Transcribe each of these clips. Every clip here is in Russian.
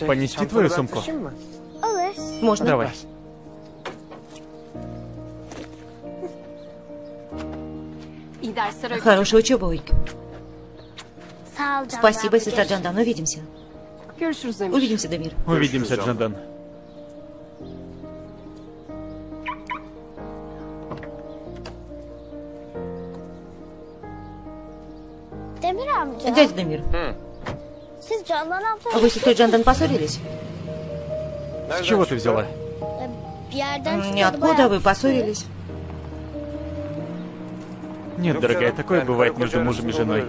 Понести твою сумку? Можно? Давай. Хорошей учебы, Candan. Спасибо, сестра Джандан. Увидимся. Увидимся, Дамир. Увидимся, Джандан. Дядя Дамир, abla вы с сестрой Джандан поссорились? С чего ты взяла? çıkıyordu Ниоткуда вы поссорились. Нет, дорогая, такое бывает между мужем и женой.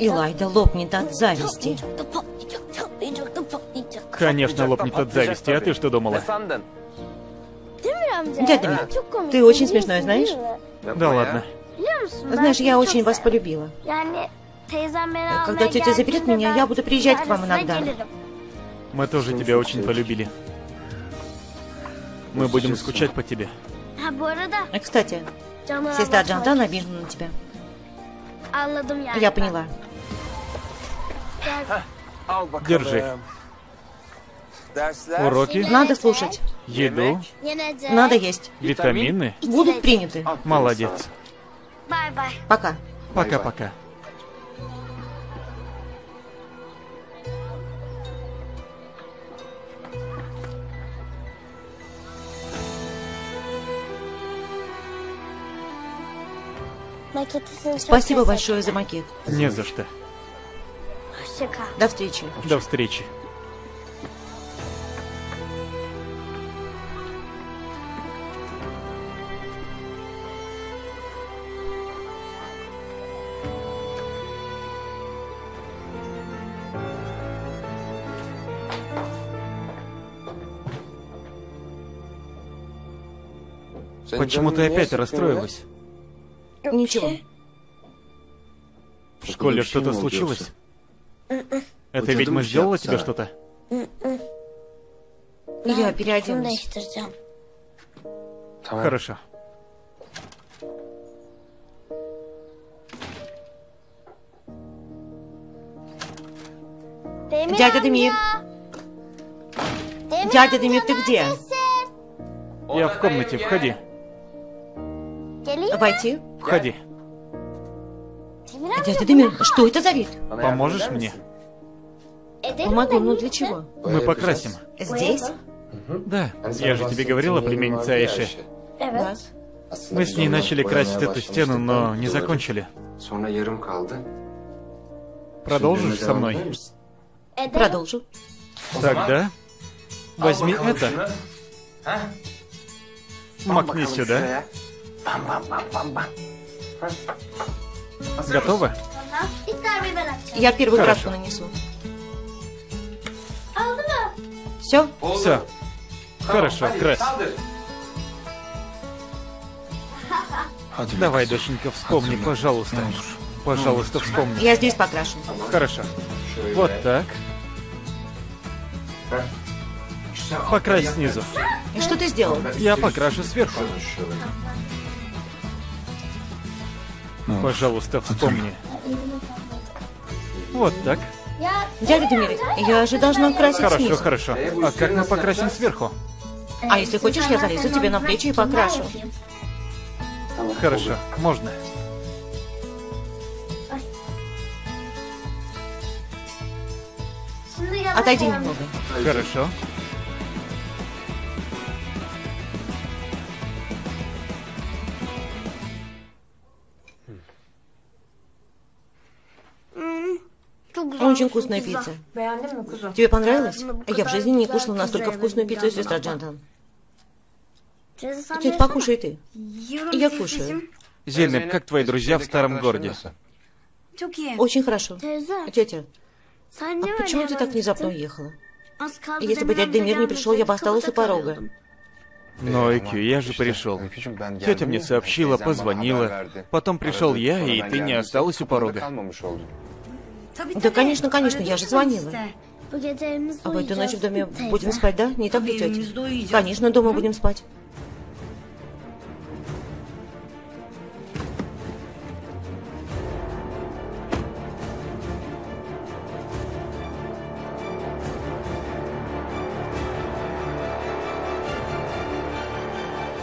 Илайда лопнет от зависти. Конечно, лопнет от зависти. А ты что думала? Дядя komik. ты очень смешной, знаешь? Да ладно. Знаешь, я очень вас полюбила. Когда тетя заберет меня, я буду приезжать к вам иногда. Мы тоже тебя очень полюбили. Мы будем скучать по тебе. Arada А, Кстати, сестра Джандан обижена на тебя. Я поняла. Держи. Уроки, Надо слушать. еду. Надо есть. витамины. Будут приняты. Молодец. Пока. Пока-пока. Спасибо большое за макет. Не за что. До встречи. До встречи. Почему ты опять расстроилась? Ничего. В школе что-то случилось? Эта ведьма сделала тебе что-то? Я Şunu переоделась. değiştireceğim. Хорошо. Demir. Demir Дядя Демир, ты где? Я в комнате, входи. Войти? Входи. Дядя Демир, что это за вид? Поможешь мне? Помогу, de ну для чего? Мы покрасим. Здесь? Да, я же тебе говорила, племянница Айши. Evet. Мы с ней начали красить эту стену, но не закончили. Продолжишь со мной? Продолжу. Тогда возьми это. Макни сюда. Готово? Atacağım. Я первую Хорошо. краску нанесу. Все? Все. Хорошо, крась. Давай, доченька, вспомни, пожалуйста. Пожалуйста, вспомни. Я здесь покрашу. Хорошо. Вот так. Покрась снизу. И что ты сделал? Я покрашу сверху. Пожалуйста, вспомни. Вот так. Дядя Демир, я же должна красить Хорошо, снизу. хорошо. А как мы покрасим сверху? А если хочешь, я залезу тебе на плечи и покрашу. Хорошо, можно. Отойди немного. Хорошо. Очень вкусная пицца. Тебе понравилось? Я в жизни не кушала настолько вкусную пиццу, сестра sen Тетя, покушай ты. Я кушаю. Зейнеп, как твои друзья в старом городе? Очень хорошо. Тетя, а почему ты так внезапно уехала? Если бы дядя Демир не пришел, я бы осталась у порога. Но, Экю, я же пришел. Тетя мне сообщила, позвонила. Потом пришел я, и ты не осталась у порога. Да, конечно, конечно, я же звонила. А в эту ночь в доме будем спать, да? Не так ли, тетя? Конечно, дома будем спать.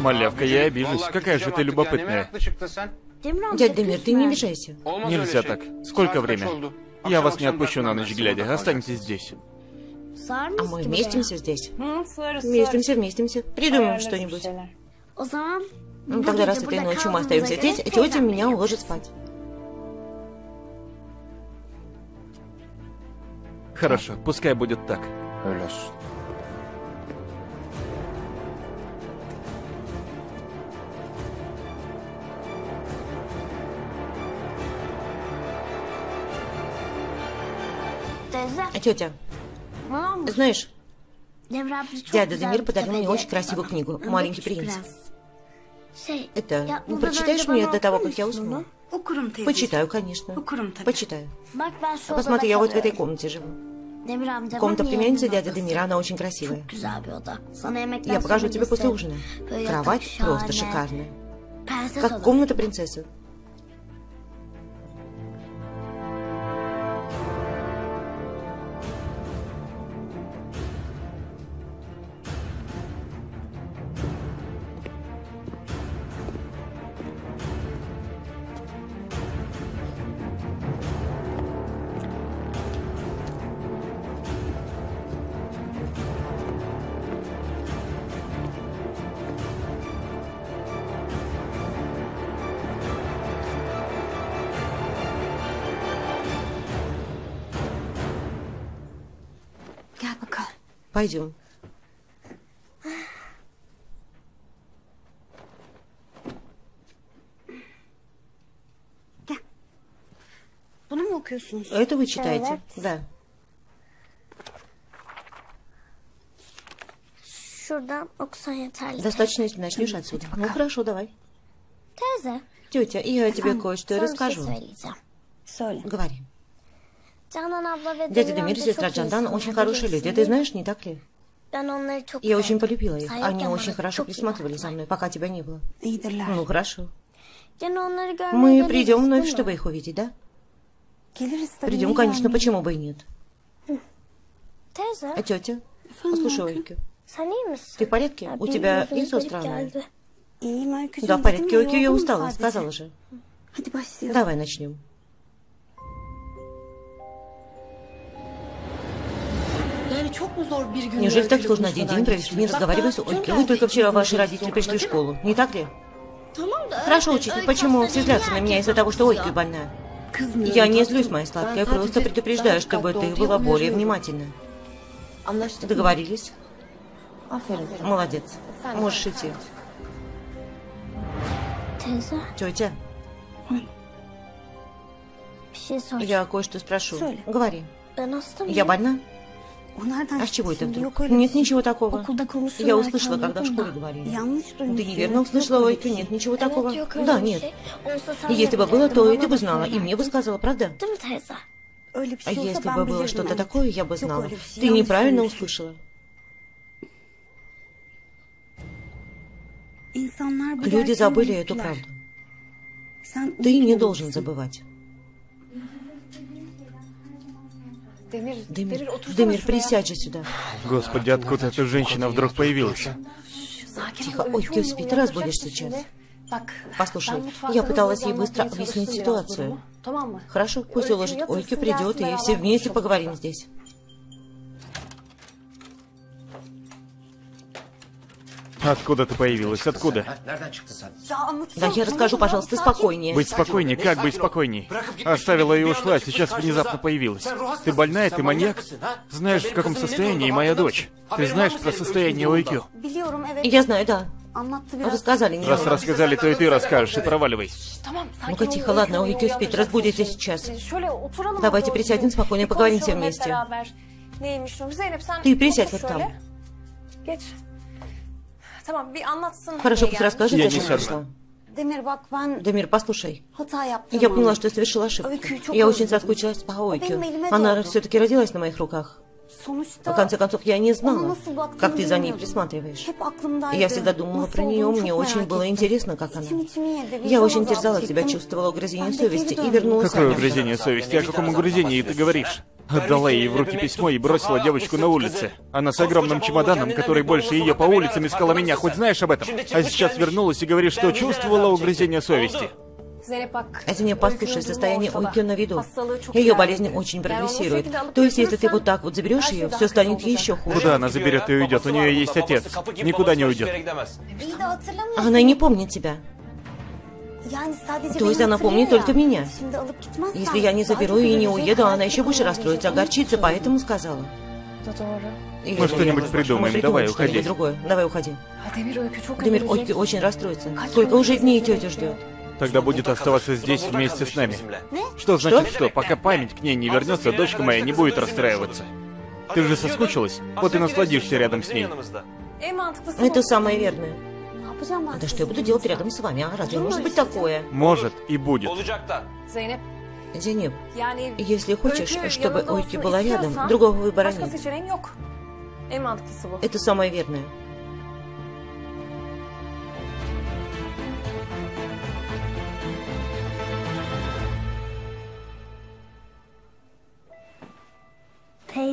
Малявка, я обижусь. Какая же ты любопытная. Дядя Демир, ты не мешайся. Нельзя так. Сколько время? Я вас не отпущу на ночь глядя. Останьтесь здесь. А мы вместимся здесь. Вместимся, вместимся. Придумаем что-нибудь. Ну, Тогда раз этой ночью мы остаемся здесь, тетя teyzem меня уложит спать. Хорошо, пускай будет так. Öyle тетя, ne olmuş? знаешь, Дядя Демир подарил мне очень красивую книгу. «Маленький принц». Это, ну, прочитаешь мне до того, как я усну? teyze. Почитаю, конечно. Почитаю. А посмотри, я вот в этой комнате живу. Комната племянницы дяди. Демира, она очень красивая. Я покажу тебе после ужина. Кровать просто шикарная. Как комната принцессы. Пойдем. Это вы читаете? Да. Şuradan okusan yeterli. Достаточно, если начнешь отсюда. Ну хорошо, давай. Teyze, Тетя, я тебе кое-что расскажу. Söyle. Говори. Дядя Демир и сестра Джандан очень хорошие люди. Ты знаешь, не так ли? Я очень полюбила их. Они очень хорошо присматривали за мной, пока тебя не было. Ну, хорошо. Мы придем вновь, чтобы их увидеть, да? Придем, конечно, почему бы и нет. А тетя? Послушай, Ойки, ты в порядке? Ya, У тебя лицо странное. Да, в порядке, Ойки, я устала, сказала же. Давай начнем. Неужели так сложно один день провести, не разговаривая с Олькой? Вы только вчера ваши родители пришли в школу, не так ли? Da Хорошо, учитель, почему все злятся на меня из-за того, что Ойка больная? Я не злюсь, моя сладкая, Ben просто предупреждаю, чтобы ты была более внимательна. Mı? Договорились? Молодец. Можешь идти. Тетя, я кое-что спрошу. Говори. Я больна? А с чего это вдруг? Нет ничего такого. Я услышала, когда в школе говорили. Ты неверно услышала, şey. нет ничего такого. Да, нет. Если бы было, то и ты бы знала, и мне бы сказала, правда? А если бы было что-то такое, я бы знала. Ты неправильно услышала. Люди забыли эту правду. Ты не должен забывать. Демир, Демир, şuraya. присядь же сюда. Господи, откуда эта женщина вдруг появилась? Тихо, ой, Öykü спит, разбудишь сейчас. Послушай, я пыталась ей быстро объяснить ситуацию. Хорошо, пусть уложит Ойке, придет, и все вместе поговорим здесь. Откуда ты появилась? Откуда? Да, я расскажу, пожалуйста, спокойнее. Быть спокойней, как быть спокойней? Оставила и ушла, сейчас внезапно появилась. Ты больная, ты маньяк? Знаешь, в каком состоянии моя дочь? Ты знаешь про состояние evet. Я знаю, да. Рассказали мне. Раз рассказали, то и ты расскажешь, и проваливай. Ну-ка, тихо, ладно, Öykü спит, разбудите сейчас. Давайте присядем спокойно и поговорим все вместе. Ты присядь вот там. Tamam bir anlatsın. Хорошо, пусть расскажет, Я зачем не сяду. пришла. Demir bak ben Демир, послушай. hata yaptım. Я поняла, что я совершила ошибку. Я очень соскучилась по Ойке. Она все-таки родилась на моих руках. В конце концов, я не знала, как ты за ней присматриваешь. Я всегда думала про нее, мне очень было интересно, как она. Я очень терзала себя, чувствовала угрызение совести и вернулась Какое угрызение совести? О каком угрызении ты говоришь? Отдала ей в руки письмо и бросила девочку на улице. Она с огромным чемоданом, который больше ее по улицам искала меня, хоть знаешь об этом? А сейчас вернулась и говорит, что чувствовала угрызение совести. Bak. Извини, послушай, состояние. Ойки на виду. Ее болезнь очень прогрессирует. То есть, если ты вот так вот заберешь ее, все станет еще хуже. Куда она заберет и уйдет? У нее есть отец. Никуда не уйдет. Она не помнит тебя. То есть она помнит только меня. Если я не заберу и не уеду, она еще больше расстроится, огорчится, поэтому сказала. Или Мы что-нибудь придумаем, мы давай, уходи. другое. Давай, уходи. Çok Демир очень расстроится. Сколько уже дней тетя ждет. Тогда будет оставаться здесь вместе с нами. Что значит что? Пока память к ней не вернется, дочка моя не будет расстраиваться. Ты же соскучилась? Вот и насладишься рядом с ней. Это самое верное. Да что я буду делать рядом с вами, а? Разве может быть такое? Может и будет. Yani если хочешь, чтобы Ойки была рядом, другого выбора нет. Это самое верное.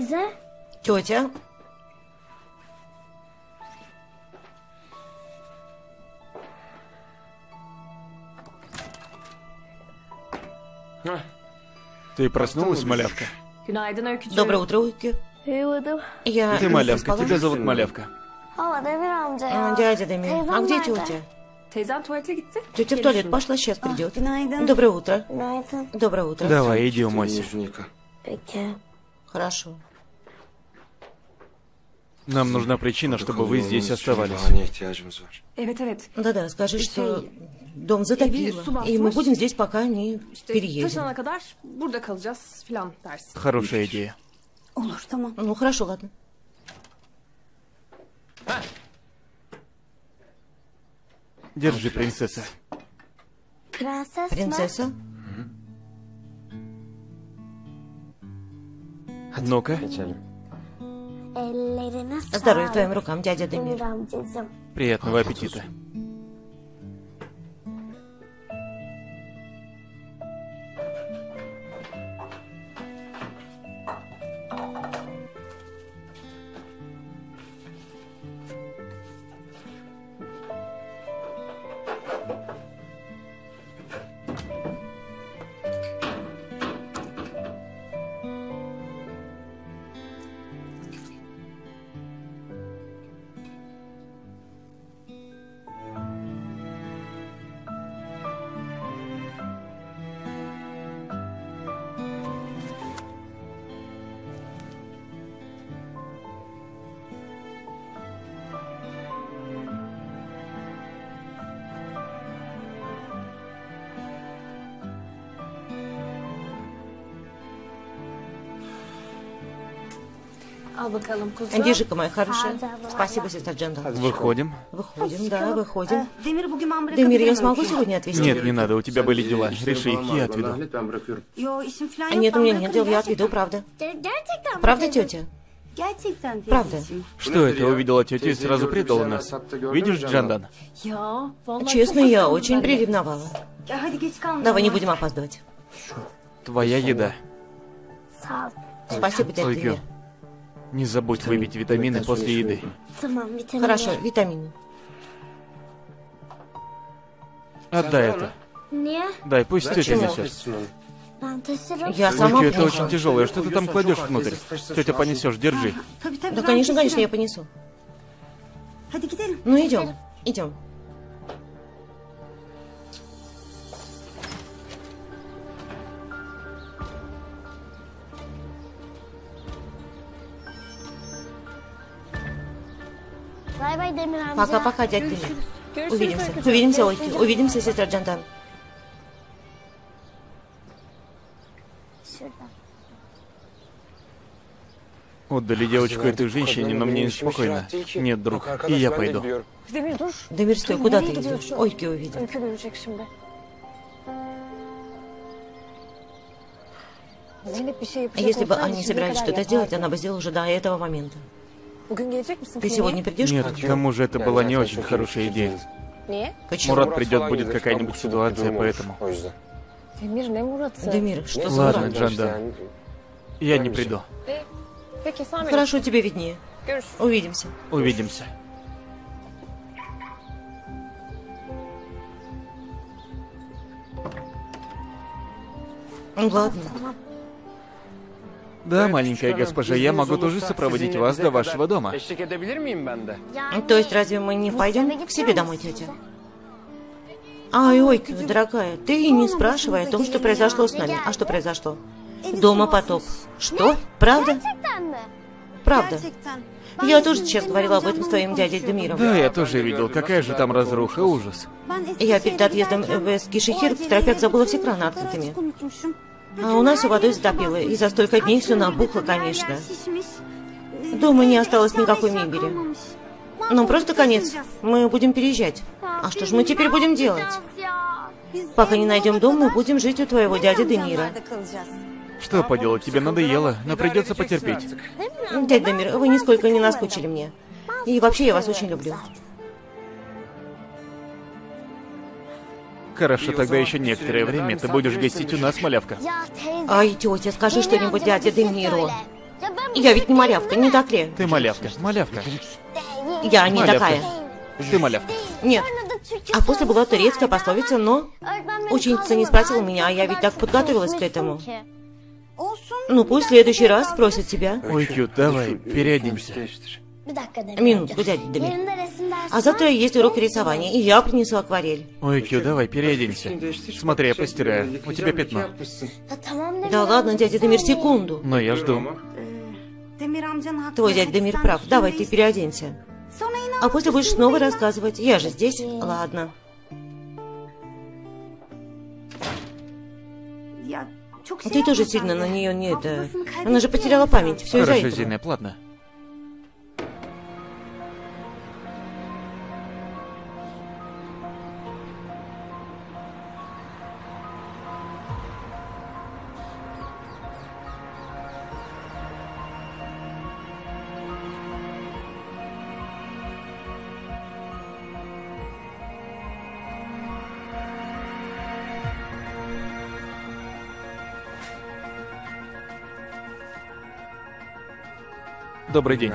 Teyze, Тетя, Ты проснулась, малявка? Доброе утро, uyumadım. Я Ты малявка, тебя зовут малявка. А. Дядя Демир, а где тетя? Тетя в туалет пошла, сейчас придет. Günaydın. Доброе утро. Доброе утро. Давай, иди умойся. Хорошо. Нам нужна причина, чтобы вы здесь оставались. evet. Да-да, скажи, что дом затопило. И мы будем здесь, пока не İşte переедем. Хорошая идея. Ну, хорошо, ладно. Держи, принцесса. Принцесса, Ну-ка. Здоровья твоим рукам, дядя Демир. приятного аппетита. Держи-ка, моя хорошая. Спасибо, сестра Джандал. Выходим. Выходим, да, выходим. Демир, я смогу сегодня отвезти? Нет, не надо, у тебя были дела. Реши их, я отведу. А. Нет, у меня нет дел, я отведу, правда. Правда, тетя? Правда. Что это, увидела тетю и сразу предала нас? Видишь, Джандан? Честно, я очень приревновала. Давай не будем опаздывать. Твоя еда. Спасибо, дядя Демир. Не забудь выпить витамины после еды. Хорошо, витамины. Отдай это. Дай, пусть тетя несет. Taşırım. Я сама Ойкю, это очень тяжелое. Что ты там кладешь внутрь? Тетя понесешь, держи. Да, конечно, конечно, я понесу. Ну, идем, идем. Bay bay Demir amca. Пока-пока, дядя Демир. Görüşürüz Увидимся. Öykücüğüm. Увидимся, Ойки. Увидимся, сестра Джандан. Şuradan. Отдали девочку этой женщине, но мне неспокойно. Нет, друг, и я пойду. Demir dur. Демир, стой, куда ты идешь? Ойки увидим. Öykü görecek şimdi. Zeynep bir şey А yapacak если бы olsaydı они şimdiye собирались kadar что-то сделать, она бы сделала уже до этого момента. Ты сегодня придешь? Нет, к тому же это была не очень хорошая идея. Почему? Мурат придет, будет какая-нибудь ситуация, поэтому... Murat'ı? Демир, что за Ладно. Yani Я не приду. Хорошо, тебе виднее. Увидимся. Увидимся. Ладно. Да, маленькая госпожа, я могу тоже сопроводить вас до вашего дома. То есть разве мы не пойдем к себе домой, тетя? Ай, ой, дорогая, ты не спрашивай о том, что произошло с нами. А что произошло? Дома потоп. Что? Правда? Правда. Я тоже сейчас говорила об этом с твоим дядей Демиром. Да, я тоже видел, какая же там разруха, ужас. Я перед отъездом в Эскишехир в тропях забыла все краны открытыми. А у нас все водой затопило, и за столько дней все набухло, конечно. Дома не осталось никакой мебели. Ну, просто конец. Мы будем переезжать. А что ж мы теперь будем делать? Пока не найдем дом, мы будем жить у твоего дяди Демира. Что поделать, тебе надоело, но придется потерпеть. Дядя Демир, вы нисколько не наскучили мне. И вообще я вас очень люблю. Хорошо, тогда еще некоторое время ты будешь гостить у нас, малявка. Ай, тетя, скажи что-нибудь дяде Демиру. Я ведь не малявка, не так ли? Ты малявка, малявка. Я не Малявка. такая. Ты малявка. Нет. А после была турецкая пословица, но... Ученица не спросила меня, а я ведь так подготовилась к этому. Ну, пусть в следующий раз спросит тебя. Ой, Кют, давай, переоденься. Değiştir. Bir dakika А завтра есть урок рисования, и я принесу акварель. Ой, Кью, давай, переоденься. Смотри, я постираю. У тебя пятно. Да ладно, дядя Демир, sen- секунду. Но я жду. Твой дядя sen прав. Давай, ты переоденься. А после будешь снова рассказывать. Я же здесь. Ладно. Şey Ты тоже сильно на нее не это... Она же потеряла память. Все из-за Хорошо, этого. Зинеп, Добрый день.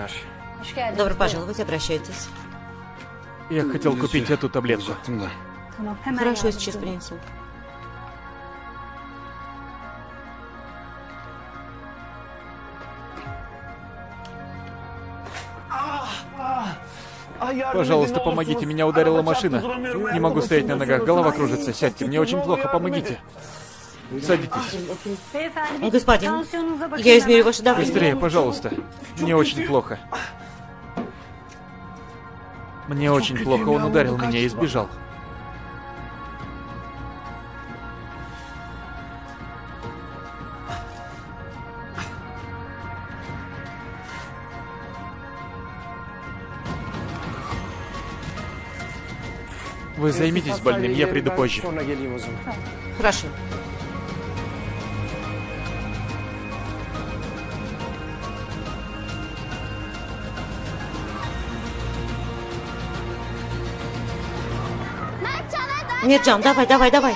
Добро пожаловать, обращайтесь. Я хотел купить эту таблетку. Хорошо, сейчас принесу. Пожалуйста, помогите, меня ударила машина. Не могу стоять на ногах, голова кружится. Сядьте, мне очень плохо, помогите. Садитесь. Beyefendi, Господин, я измерю ваше давление. Быстрее, пожалуйста. Мне очень плохо. Мне очень плохо, он ударил меня и сбежал. Вы займитесь больным, я приду позже. Хорошо. Мирджан, давай, давай, давай.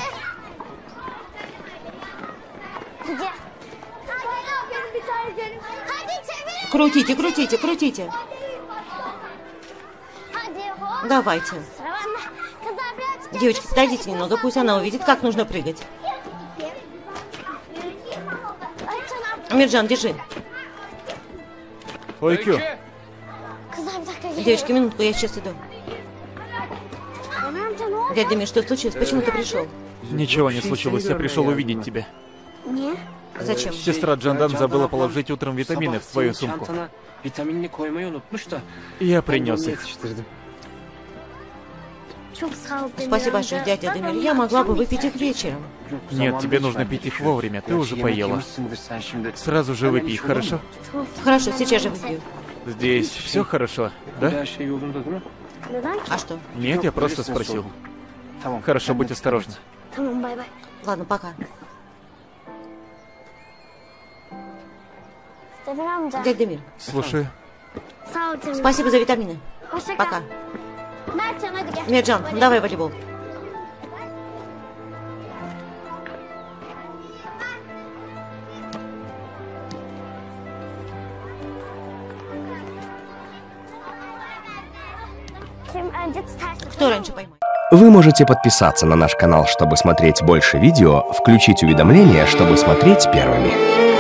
Крутите, крутите, крутите. Давайте. Девочки, подойдите немного, пусть она увидит, как нужно прыгать. Мирджан, держи. Ой, Кю. Девочки, минутку, я сейчас иду. Дядя Демир, что случилось? Почему ты пришел? ничего не случилось, я пришел увидеть тебя. Niye? Зачем? Сестра Джандан забыла положить утром витамины в твою сумку. Я принес их. Спасибо большое, дядя Демир. Я могла бы выпить их вечером. Нет, тебе нужно пить их вовремя, ты уже поела. Сразу же выпей, хорошо? Хорошо, сейчас же выпью. Здесь все хорошо, да? А что? Нет, я просто спросил. Хорошо, будь осторожна. Ладно, пока. Дядя Демир. Слушаю. Спасибо за витамины. Пока. Нет, ну давай волейбол. Кто раньше поймает? Вы можете подписаться на наш канал, чтобы смотреть больше видео, включить уведомления, чтобы смотреть первыми.